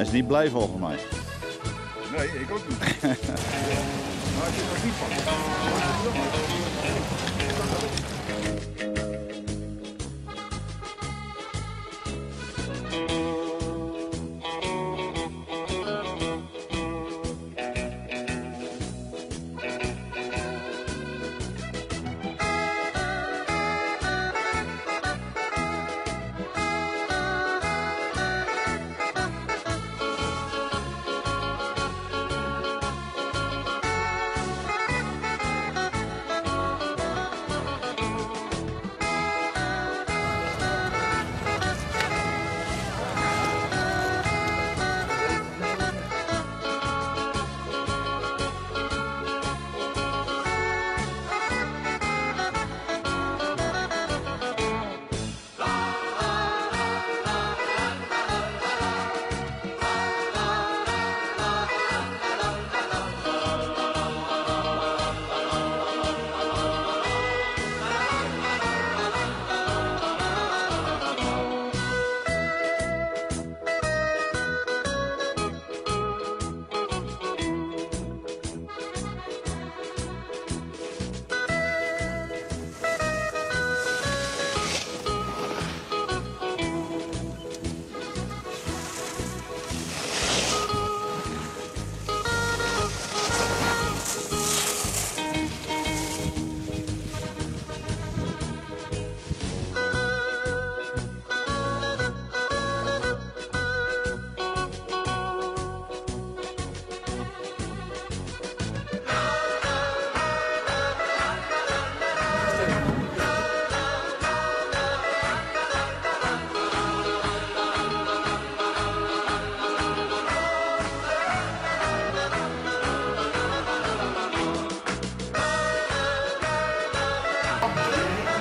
Hij is niet blij volgens mij. Nee, ik ook niet. maar als je niet pakt,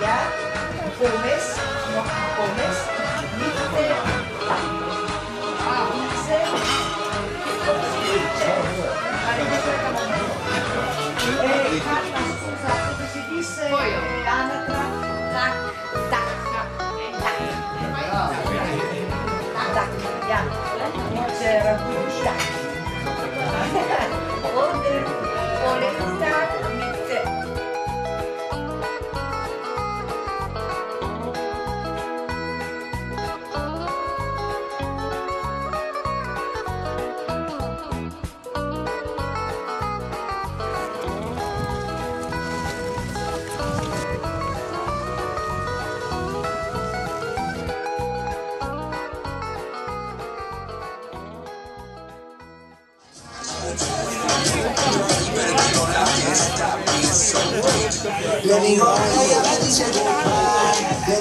ya comes, no comes, Let me roll, let me check it out.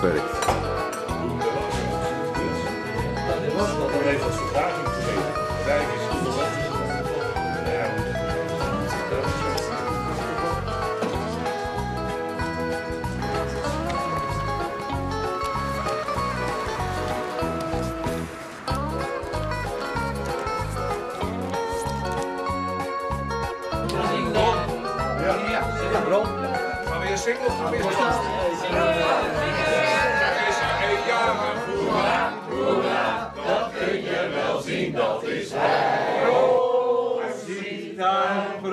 Onderweg. Ja, bro. Gaan we single gaan we weer I'm